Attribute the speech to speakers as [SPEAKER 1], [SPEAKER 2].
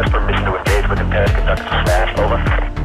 [SPEAKER 1] Request permission to engage with impaired conductor smash. Over.